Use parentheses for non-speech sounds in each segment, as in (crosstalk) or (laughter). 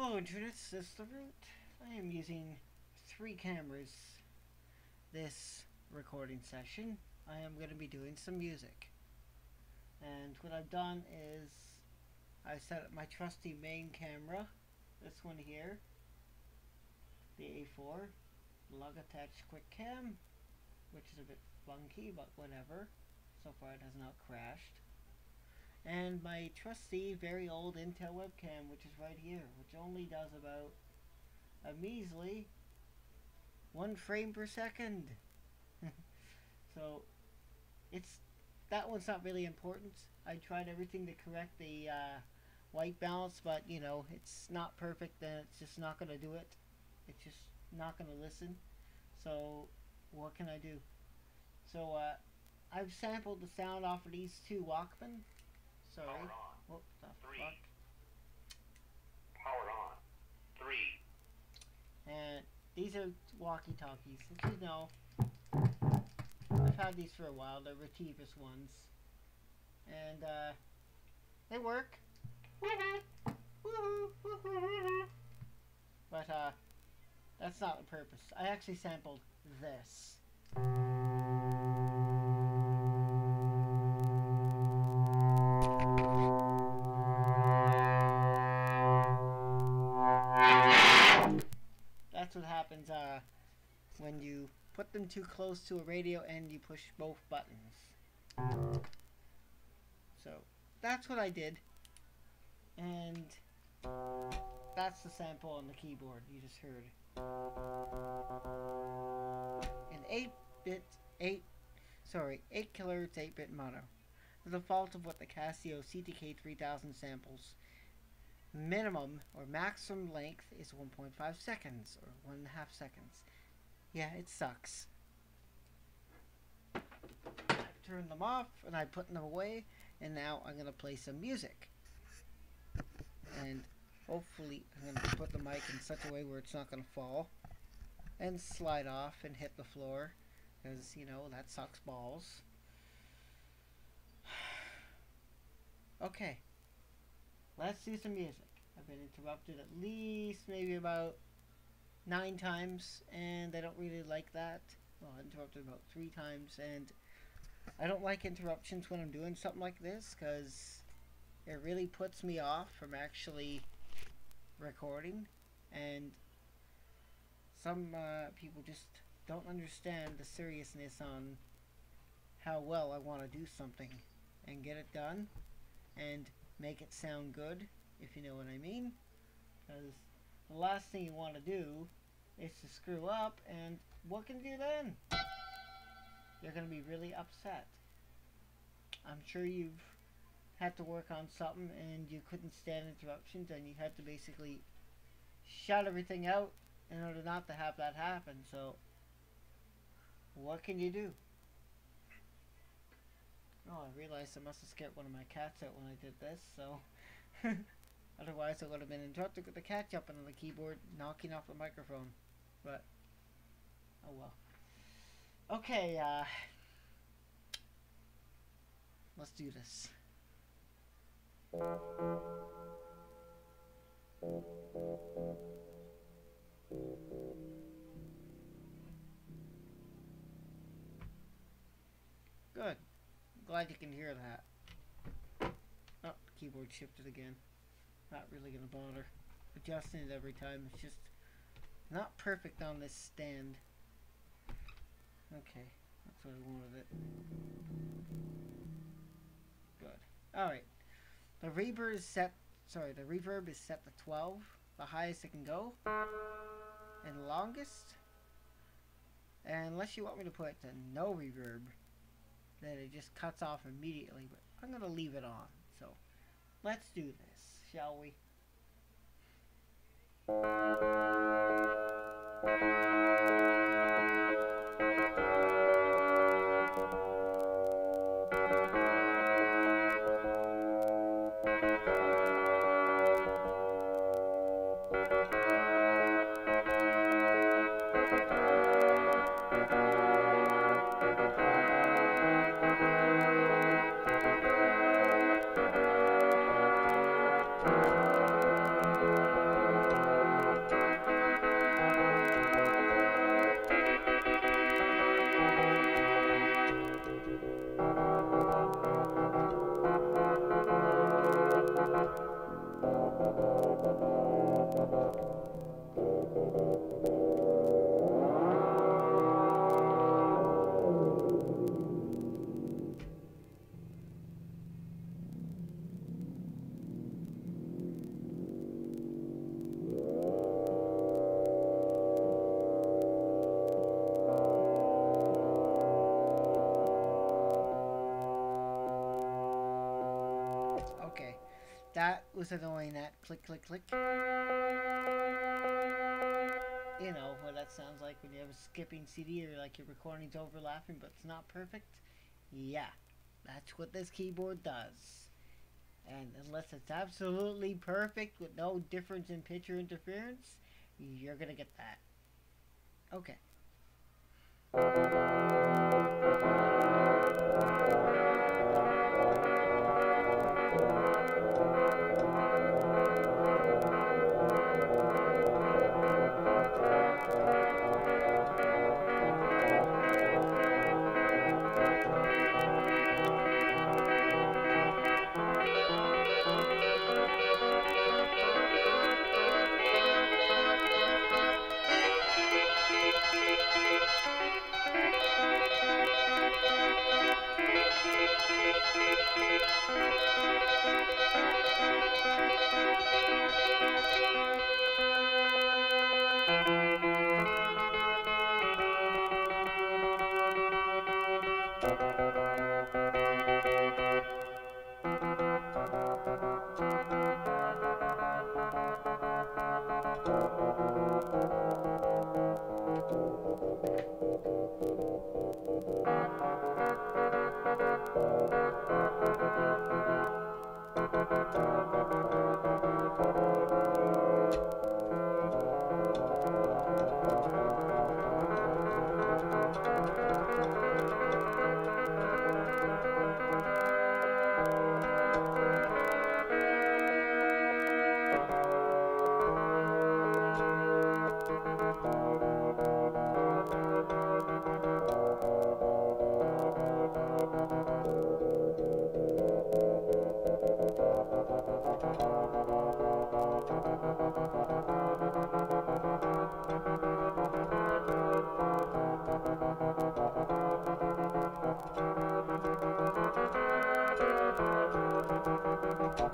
Oh, Hello Internet, this is the root. I am using three cameras this recording session. I am going to be doing some music. And what I've done is I set up my trusty main camera, this one here, the A4, Logitech Quick Cam, which is a bit funky but whatever. So far it has not crashed and my trusty very old Intel webcam which is right here which only does about a measly one frame per second. (laughs) So it's that one's not really important. I tried everything to correct the uh, white balance but you know it's not perfect then it's just not gonna do it. It's just not gonna listen. So what can I do? So uh, I've sampled the sound off of these two Walkman Sorry. Power on. What the Three. fuck? Power on. Three. And these are walkie-talkies. As you know, I've had these for a while. They're Retevis ones. And, uh, they work. But, uh, that's not the purpose. I actually sampled this. Happens uh, when you put them too close to a radio and you push both buttons. So that's what I did. And that's the sample on the keyboard you just heard. An 8-bit, 8, sorry, 8 kilohertz 8-bit mono. The default of what the Casio CTK 3000 samples minimum or maximum length is 1.5 seconds or one and a half seconds. Yeah, it sucks. I've turned them off and I put them away and now I'm gonna play some music. And hopefully I'm gonna put the mic in such a way where it's not gonna fall and slide off and hit the floor because you know that sucks balls. (sighs) okay. Let's do some music. I've been interrupted at least maybe about nine times, and I don't really like that. Well, I interrupted about three times, and I don't like interruptions when I'm doing something like this, because it really puts me off from actually recording, and some uh, people just don't understand the seriousness on how well I want to do something and get it done, and make it sound good, if you know what I mean. Because the last thing you want to do is to screw up, and what can you do then? You're going to be really upset. I'm sure you've had to work on something and you couldn't stand interruptions and you had to basically shut everything out in order not to have that happen. So, what can you do? Oh, I realized I must have scared one of my cats out when I did this, so... (laughs) Otherwise, I would have been interrupted with the cat jumping on the keyboard, knocking off the microphone. But, oh well. Okay, uh... Let's do this. Good. Glad you can hear that. Oh, keyboard shifted again. Not really gonna bother adjusting it every time. It's just not perfect on this stand. Okay, that's what I wanted it. Good. Alright. The reverb is set sorry, the reverb is set to 12, the highest it can go. And longest. And unless you want me to put it to no reverb, that it just cuts off immediately, but I'm going to leave it on. So let's do this, shall we? Thank you. That was annoying, that click, click, click. You know what that sounds like when you have a skipping CD or like your recording's overlapping but it's not perfect. Yeah, that's what this keyboard does. And unless it's absolutely perfect with no difference in or interference, you're gonna get that. Okay.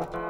Thank you.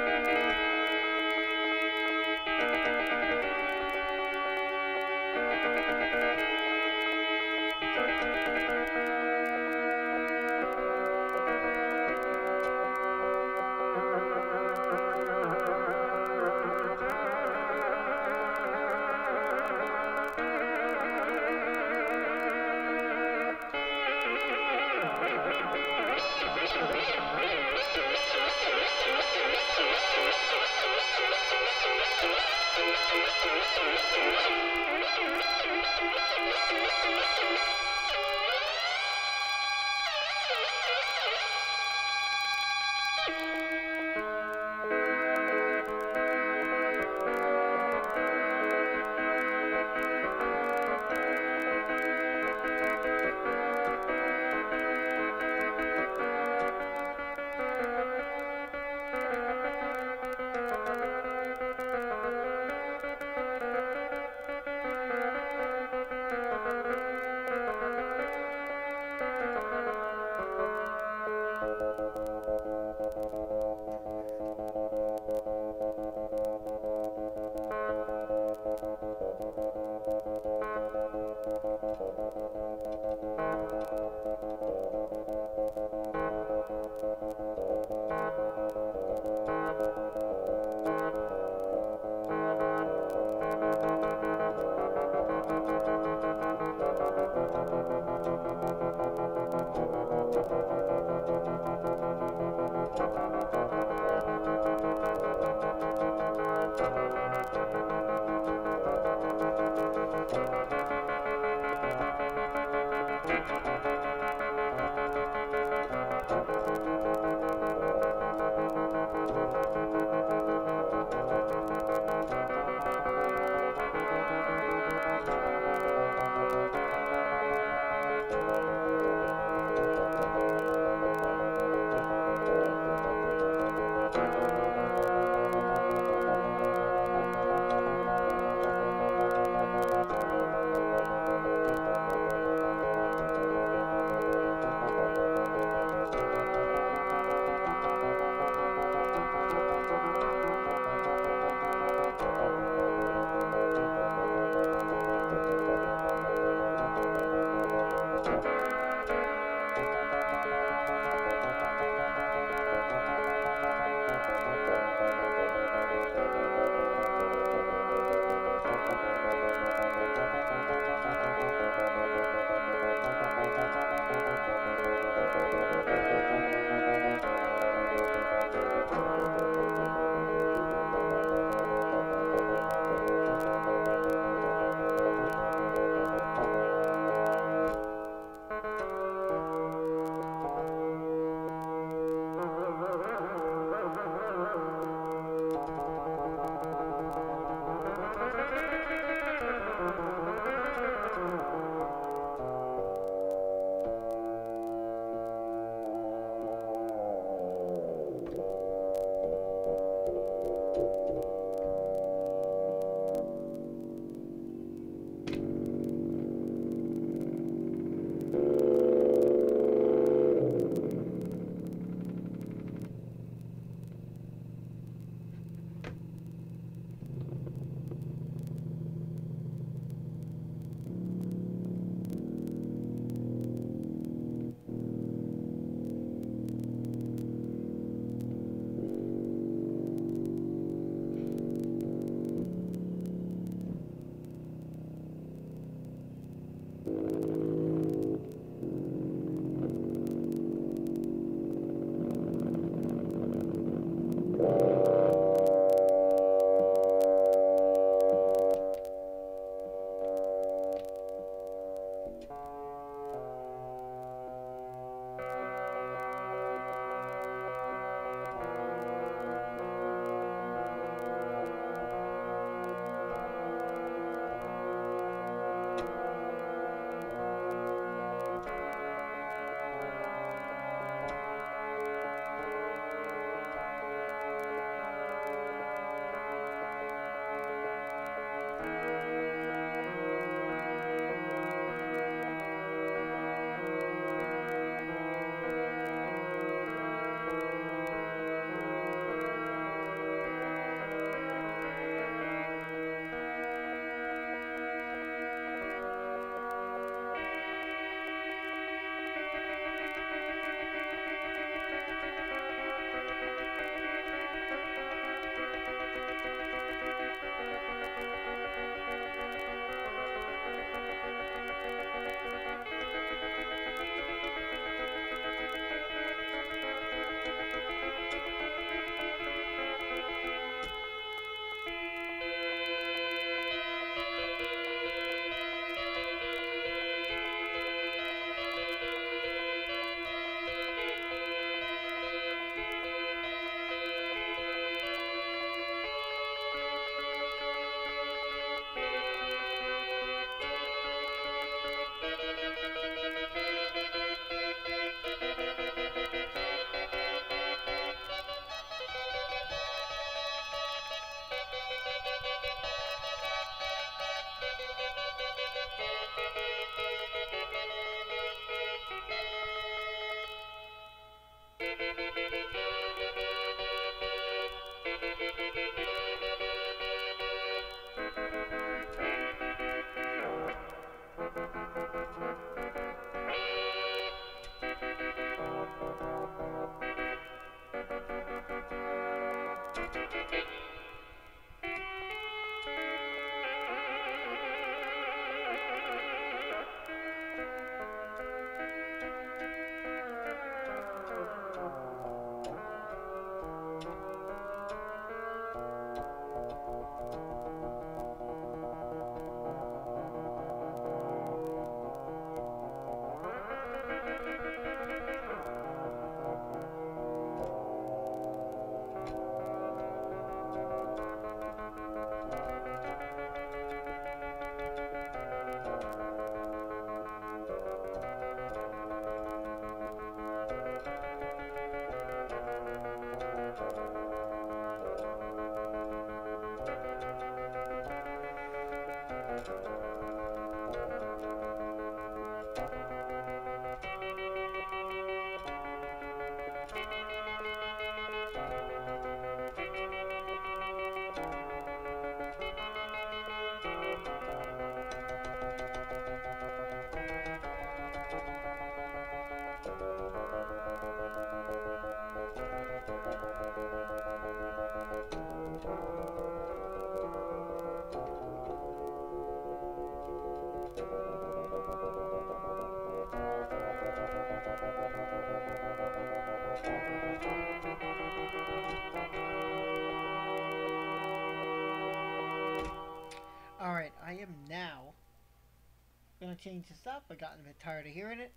change this up. I've gotten a bit tired of hearing it.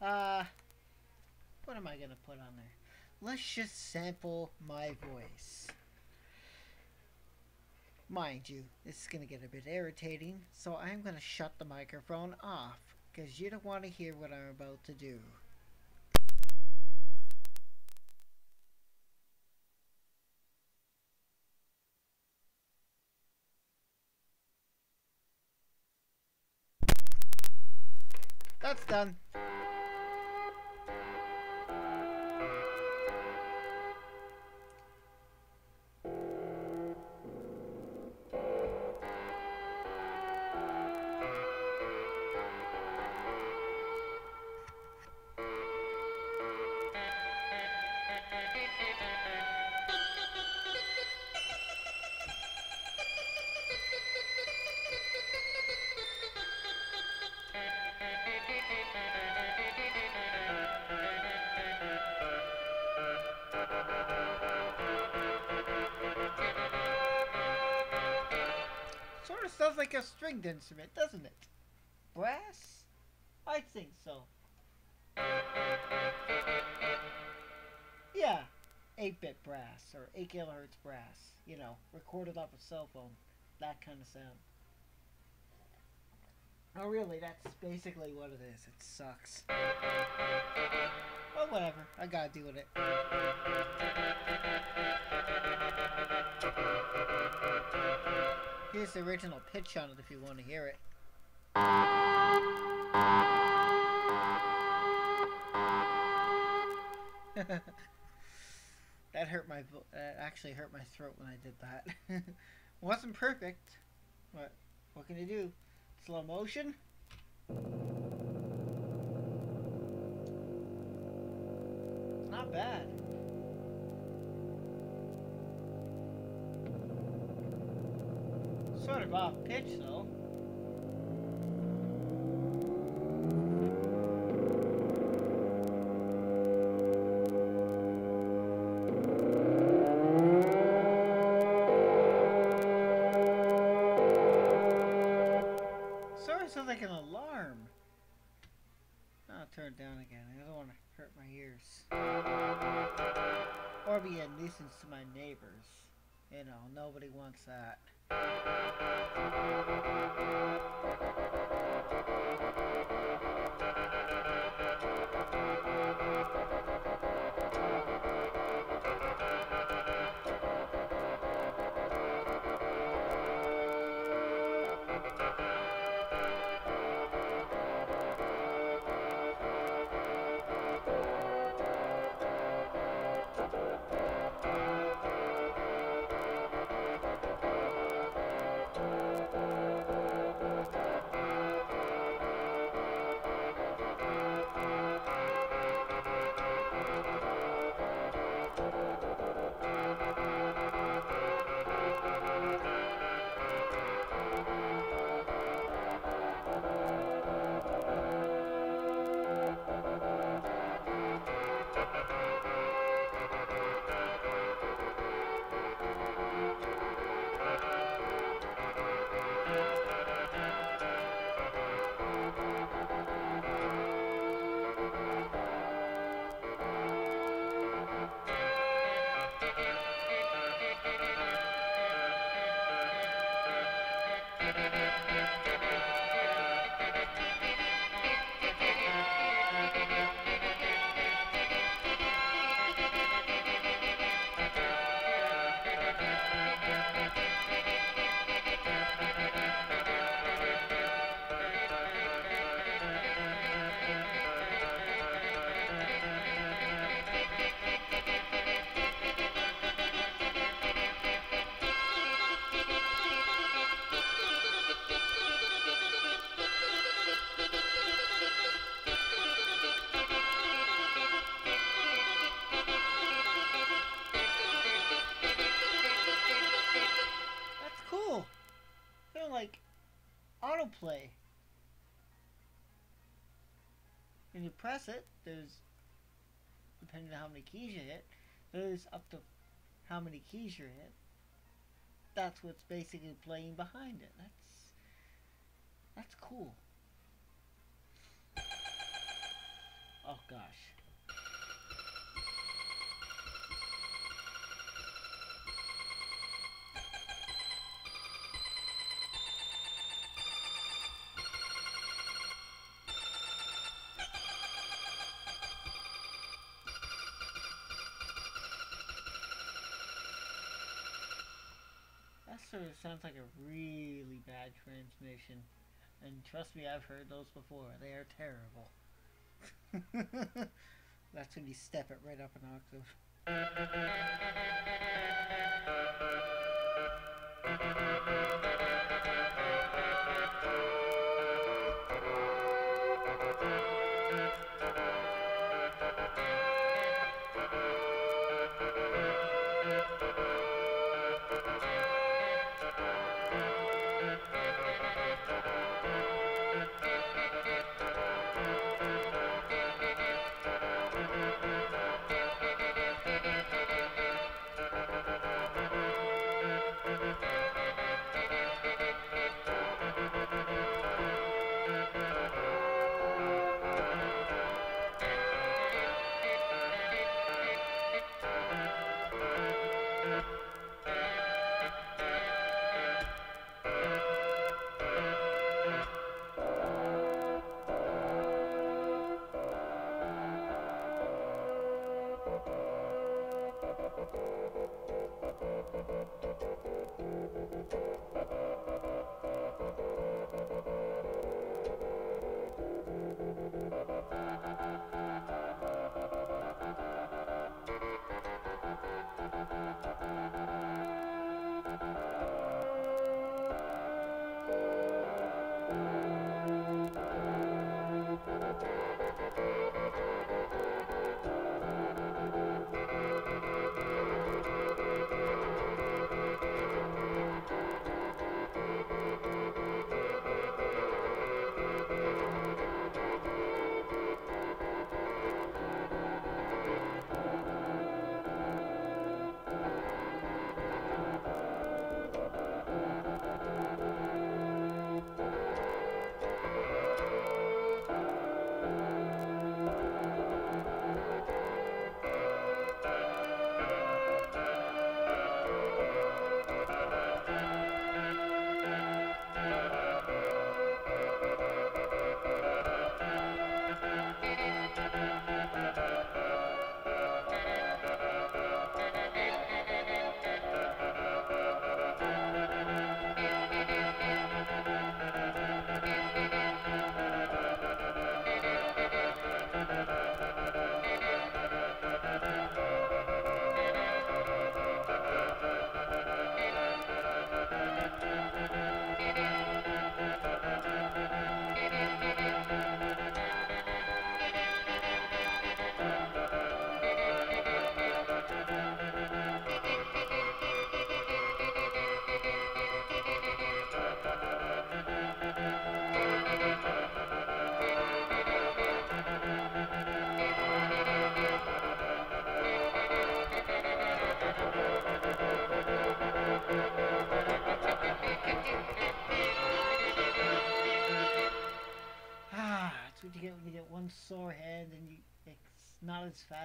Uh, what am I going to put on there? Let's just sample my voice. Mind you, this is going to get a bit irritating, so I'm going to shut the microphone off, because you don't want to hear what I'm about to do. That's sounds like a stringed instrument, doesn't it? Brass? I think so. Yeah, 8-bit brass or 8 kilohertz brass. You know, recorded off a cell phone. That kind of sound. Oh really, that's basically what it is. It sucks. Well, whatever. I gotta deal with it. Here's the original pitch on it if you want to hear it. (laughs) that hurt my that actually hurt my throat when I did that. (laughs) Wasn't perfect, but what can you do? Slow motion. Not bad. Sort of off pitch though. Sounds like an alarm. Ah, I'll turn it down again. I don't want to hurt my ears. Or be a nuisance to my neighbors. You know, nobody wants that. Thank you. There's depending on how many keys you hit, there's up to how many keys you hit. That's what's basically playing behind it. That's That's cool. Oh gosh. Sort of sounds like a really bad transmission. And trust me, I've heard those before. They are terrible. (laughs) That's when you step it right up an octave.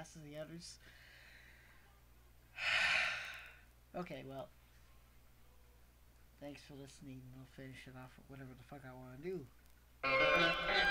fast as the others. (sighs) okay, well. Thanks for listening. I'll finish it off with whatever the fuck I want to do.